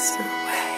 fades away.